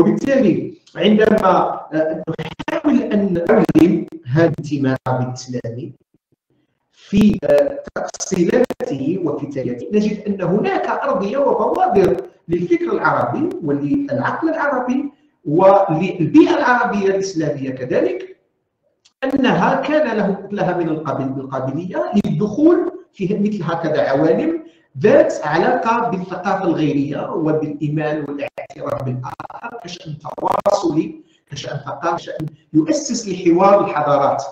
وبالتالي عندما نحاول أن نعلم هذا الانتماء الإسلامي في تفصيلاته وكتاباته نجد أن هناك أرضية وبوادر للفكر العربي وللعقل العربي وللبيئة العربية الإسلامية كذلك أنها كان له لها من القابلية للدخول في مثل هكذا عوالم ذات علاقة بالثقافة الغيرية وبالإيمان والاعتراف بالاخر كشأن تواصلي كشأن ثقافي كشأن يؤسس لحوار الحضارات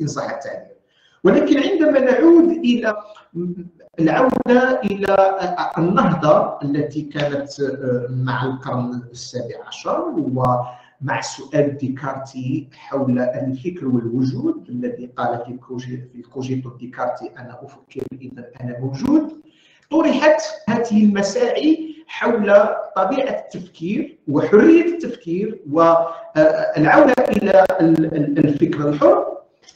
ان صح التعبير. ولكن عندما نعود إلى العودة إلى النهضة التي كانت مع القرن السابع عشر ومع سؤال ديكارتي حول الفكر والوجود الذي قال في الكوجيتو ديكارتي أنا أفكر إذا أنا موجود. طرحت هذه المساعي حول طبيعة التفكير وحرية التفكير والعوده إلى الفكر الحر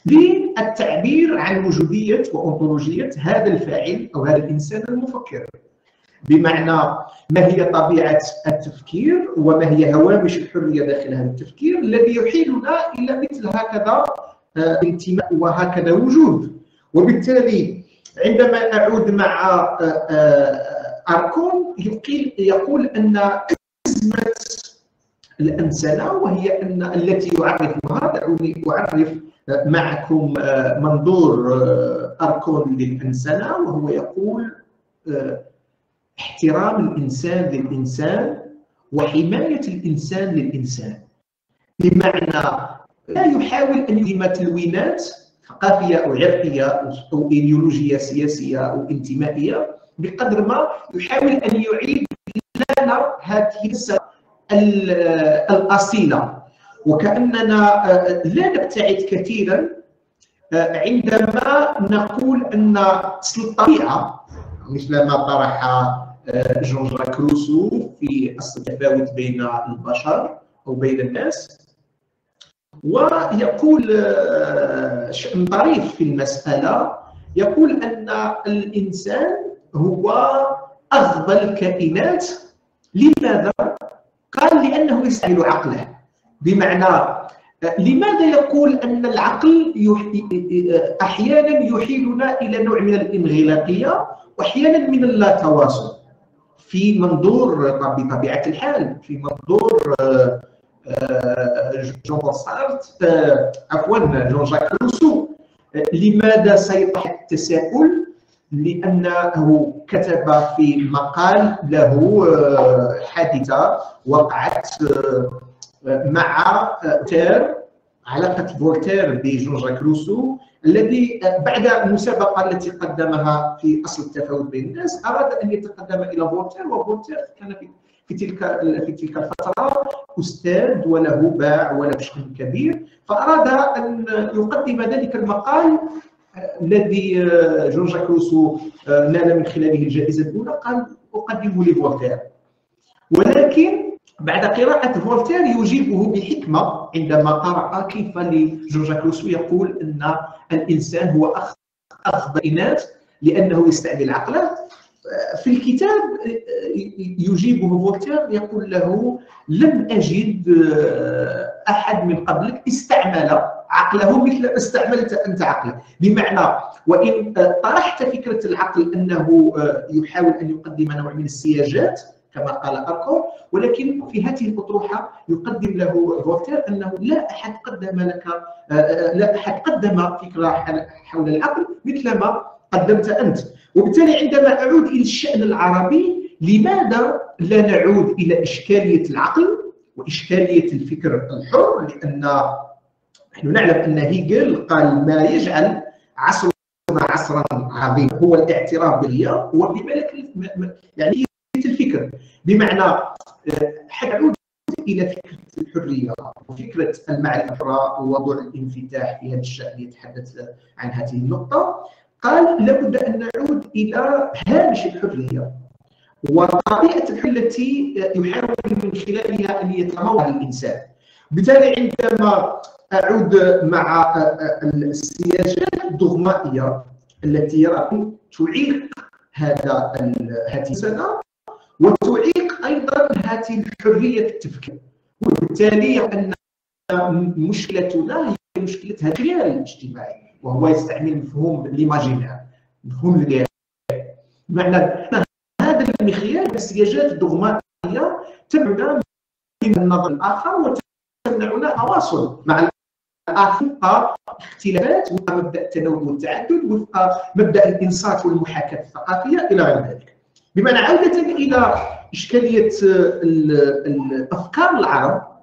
للتعبير عن وجودية وانطولوجيه هذا الفاعل أو هذا الإنسان المفكر. بمعنى ما هي طبيعة التفكير وما هي هوامش الحرية داخل هذا التفكير الذي يحيلنا إلى مثل هكذا آه، انتماء وهكذا وجود. وبالتالي عندما اعود مع آه، آه، اركون يقول أن ازمه الانسنه وهي أن التي يعرفها دعوني أعرف معكم منظور أركون للانسنه وهو يقول احترام الإنسان للإنسان وحماية الإنسان للإنسان. بمعنى لا يحاول أن يلهم تلوينات ثقافيه أو عرقية أو إيديولوجية سياسية أو انتمائية بقدر ما يحاول أن يعيد لنا هذه الاصيله وكأننا آه، لا نبتعد كثيرا آه، عندما نقول أن الطبيعة مثل ما طرح آه، جون جاك روسو في التفاوت بين البشر أو بين الناس ويقول شيء طريف في المسألة يقول أن الإنسان هو أغبى الكائنات. لماذا؟ قال لأنه يستعمل عقله. بمعنى آه، لماذا يقول أن العقل أحيانا يحيلنا إلى نوع من الانغلاقية وأحيانا من اللا تواصل في منظور بطبيعة الحال في منظور آه، جون سارت عفوا جون جاك روسو لماذا سيطرح التساؤل؟ لأنه كتب في مقال له حادثة وقعت مع فولتير علاقة فولتير بجون جاك روسو الذي بعد المسابقه التي قدمها في أصل التفاوت بين الناس أراد أن يتقدم إلى فولتير وفولتير كان في في تلك في تلك الفترة أستاذ وله باع وله شأن كبير فأراد أن يقدم ذلك المقال الذي جون جاك روسو نال من خلاله الجائزة الأولى قال اقدمه لفولتير ولكن بعد قراءة فولتير يجيبه بحكمة عندما قرأ كيف لجون جاك روسو يقول أن الإنسان هو أخذ الإناث لأنه يستعمل عقله. في الكتاب يجيبه فولتير يقول له لم أجد أحد من قبلك استعمل عقله مثل استعملت أنت عقله. بمعنى وإن طرحت فكرة العقل أنه يحاول أن يقدم نوع من السياجات كما قال أركون ولكن في هذه الأطروحة يقدم له فولتير أنه لا أحد قدم لك لا أحد قدم فكرة حول العقل مثلما قدمت أنت. وبالتالي عندما أعود إلى الشأن العربي لماذا لا نعود إلى إشكالية العقل وإشكالية الفكر الحر؟ لأن نحن نعلم أن هيجل قال ما يجعل عصرنا عصرا عظيما هو الاعتراف بالهي وبملك يعني الفكر. بمعنى حنعود إلى فكرة الحرية وفكرة المعرفة ووضع الانفتاح في هذا الشأن يتحدث عن هذه النقطة. قال لابد أن نعود إلى هامش الحرية وطبيعة الحرية التي يحاول من خلالها أن يتمول الإنسان. بالتالي عندما أعود مع السياجات الدغمائية التي تعيق هذا هذه السنة وتعيق أيضا هذه الحرية التفكير. وبالتالي أن مشكلتنا هي مشكلة هذا الخيال الاجتماعي وهو يستعمل مفهوم ليماجينير مفهوم الخيال بمعنى هذا المخيال بالسياجات الدغماتيه تمنع من النظر الآخر وتمنعنا التواصل مع الآخر وفق اختلافات وفق مبدأ التنوع والتعدد وفق مبدأ الانصات والمحاكاة. الثقافيه إلى غير ذلك. بمعنى عودة إلى إشكالية الأفكار العرب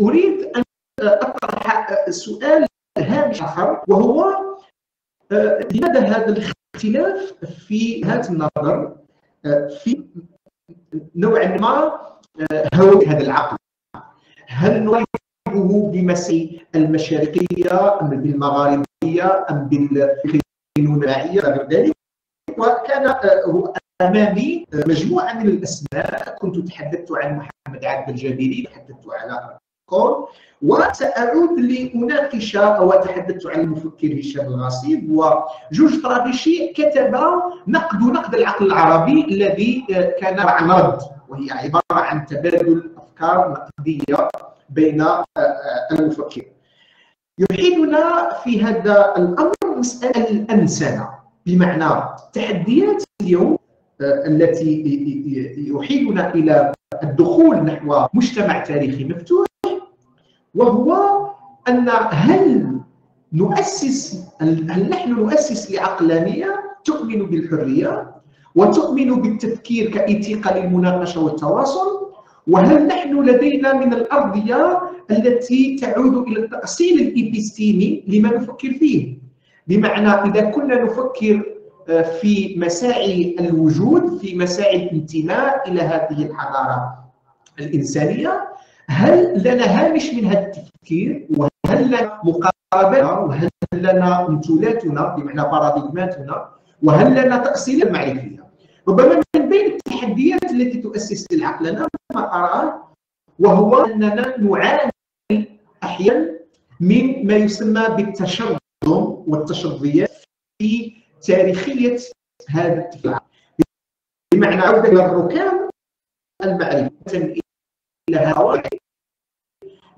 أريد أن أطرح سؤال هامش آخر وهو لماذا هذا الاختلاف في هذا النظر في نوعا ما هو هذا العقل؟ هل نريده بمسي المشارقية أم بالمغاربية أم بالنوناعيه غير ذلك؟ وكان أمامي مجموعة من الأسماء كنت تحدثت عن محمد عبد الجابري تحدثت على كون وسأعود لأناقش أو تحدثت عن المفكر هشام الغصيب وجورج طرابيشي كتب نقد نقد العقل العربي الذي كان عن رد وهي عبارة عن تبادل أفكار نقدية. بين المفكرين يحيلنا في هذا الأمر مسألة الانسنه بمعنى تحديات اليوم التي يحيلنا إلى الدخول نحو مجتمع تاريخي مفتوح وهو أن هل نؤسس هل نحن نؤسس لعقلانية تؤمن بالحرية وتؤمن بالتفكير كإتيقة للمناقشة والتواصل وهل نحن لدينا من الأرضية التي تعود إلى التأصيل الإبستيمي لما نفكر فيه؟ بمعنى إذا كنا نفكر في مساعي الوجود في مساعي الانتماء إلى هذه الحضارة الإنسانية هل لنا هامش من هذا التفكير؟ وهل لنا مقاربة وهل لنا امتولاتنا بمعنى باراديغماتنا وهل لنا تأصيل المعرفية؟ ربما من بين التحديات التي تؤسس للعقل. ما أراه وهو أننا نعاني أحيانا من ما يسمى بالتشرذم والتشظيات في تاريخية هذا التفاعل بمعنى عودة إلى الركام المعرفة إلى هذا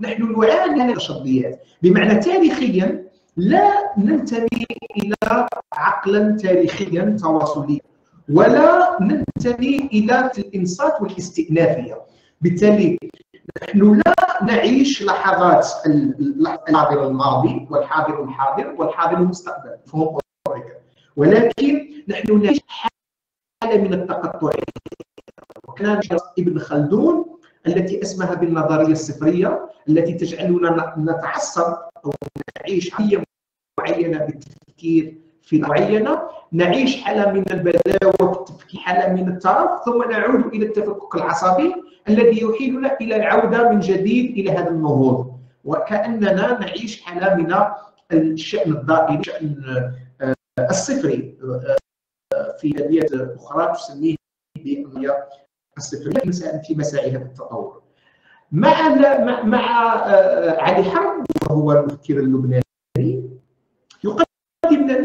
نحن نعاني من التشظيات بمعنى تاريخيا لا ننتمي إلى عقلا تاريخيا تواصليا. ولا ننتمي إلى الإنصات والاستئنافيه بالتالي نحن لا نعيش لحظات الحاضر الماضي والحاضر الحاضر والحاضر المستقبل. ولكن نحن نعيش حالة من التقطع. وكان ابن خلدون التي أسمها بالنظرية الصفرية التي تجعلنا نتعصب أو نعيش حية معينة بالتفكير في معينة نعيش حالة من البلاوة في حالة من الترف ثم نعود إلى التفكك العصبي الذي يحيلنا إلى العودة من جديد إلى هذا النهوض. وكأننا نعيش حالة من الشأن الضائري الشأن آه، الصفري آه، في ابيات أخرى تسميه الصفرية في مسائل هذا التطور. مع مع آه، علي حرب وهو المفكر اللبناني.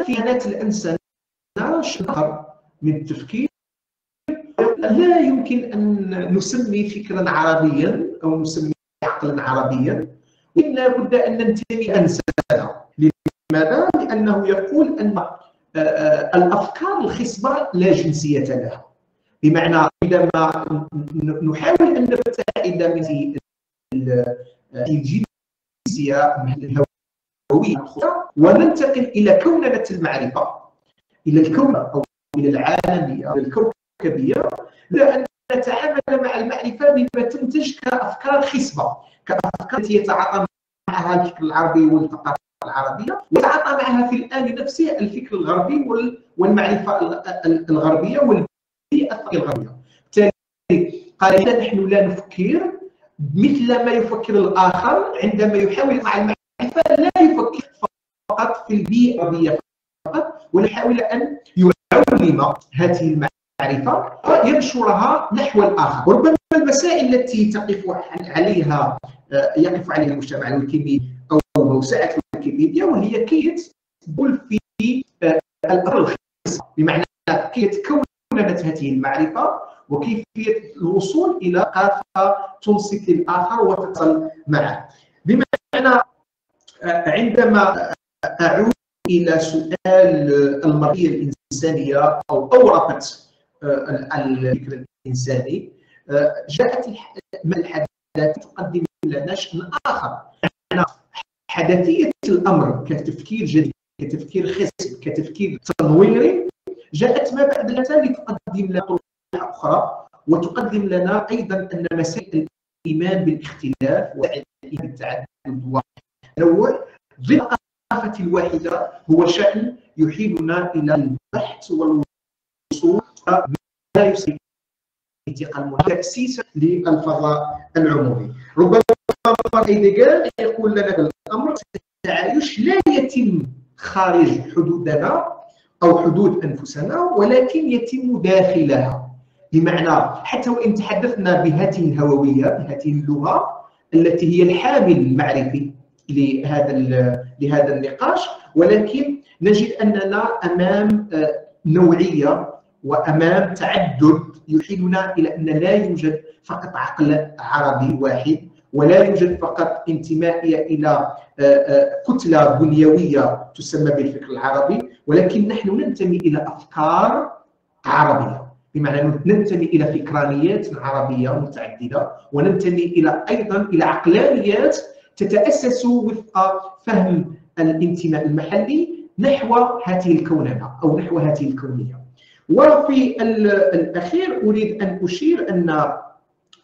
في حياه الإنسان. شهر من التفكير. لا يمكن أن نسمي فكرا عربيا أو نسمي عقلا عربيا. إلا بد أن ننتمي انسانا لماذا؟ لأنه يقول أن آه، آه، الأفكار الخصبة لا جنسية لها. بمعنى عندما نحاول أن نبتعد من الجنسية الهوية وننتقل إلى كوننة المعرفة. إلى الكون أو إلى العالميه إلى الكوكبيه لأن نتعامل مع المعرفة بما تنتج كأفكار خصبة. كأفكار التي يتعاطى معها الفكر العربي والثقافة العربية ويتعاطى معها في الان نفسه الفكر الغربي والمعرفة الغربية والبيئة الغربية. بالتالي قال نحن لا نفكر مثل ما يفكر الآخر عندما يحاول مع المعرفة لا فقط في البيئة فقط ويحاول أن يعلم هذه المعرفة وينشرها نحو الآخر. وربما المسائل التي تقف عليها آه، يقف عليها المجتمع الويكيميدي أو موسوعة الويكيبيديا وهي كي تقول في آه، الخاصه بمعنى كي تكونت هذه المعرفة وكيفية الوصول إلى ثقافه تنصت للآخر وتتصل معه. بمعنى عندما أعود إلى سؤال المرئيه الإنسانية أو اورقه الفكر الإنساني آه، جاءت الحداثه تقدم لنا شيء آخر؟ حداثية الأمر كتفكير جديد كتفكير خصب كتفكير تنويري جاءت ما بعد ذلك لتقدم لنا طرق أخرى وتقدم لنا أيضا أن مسائل الإيمان بالاختلاف بالتعدد والتنوع ضمن الثقافه الواحده هو شأن يحيلنا إلى البحث والوصول ما انتقال تاسيسا للفضاء العمومي. ربما هايدغر يقول لنا الأمر التعايش لا يتم خارج حدودنا أو حدود أنفسنا ولكن يتم داخلها. بمعنى حتى وإن تحدثنا بهذه الهوويه بهذه اللغة التي هي الحامل المعرفي لهذا لهذا النقاش ولكن نجد أننا أمام آه، نوعية وأمام تعدد يحيلنا إلى أن لا يوجد فقط عقل عربي واحد ولا يوجد فقط انتمائية إلى آه، آه، كتلة بنيوية تسمى بالفكر العربي ولكن نحن ننتمي إلى أفكار عربية. بمعنى ننتمي إلى فكرانيات عربية متعددة وننتمي إلى أيضا إلى عقلانيات تتأسس وفق فهم الانتماء المحلي نحو هذه الكوننة أو نحو هذه الكونية. وفي الأخير أريد أن أشير أن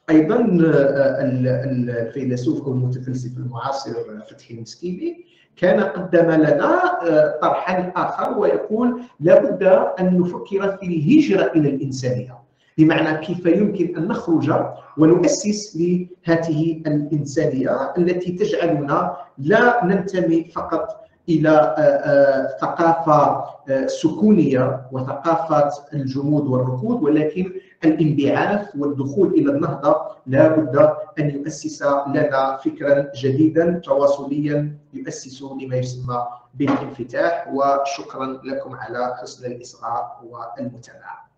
أيضا آه، الفيلسوف أو المتفلسف المعاصر فتحي المسكيني كان قدم لنا آه، طرحا آخر ويقول لابد أن نفكر في الهجرة إلى الإنسانية. بمعنى كيف يمكن أن نخرج ونؤسس لهذه الإنسانية التي تجعلنا لا ننتمي فقط إلى آه، ثقافة سكونية وثقافة الجمود والركود ولكن الانبعاث والدخول إلى النهضة لا بد أن يؤسس لنا فكرا جديدا تواصليا يؤسس لما يسمى بالانفتاح. وشكرا لكم على حسن الإصغاء والمتابعة.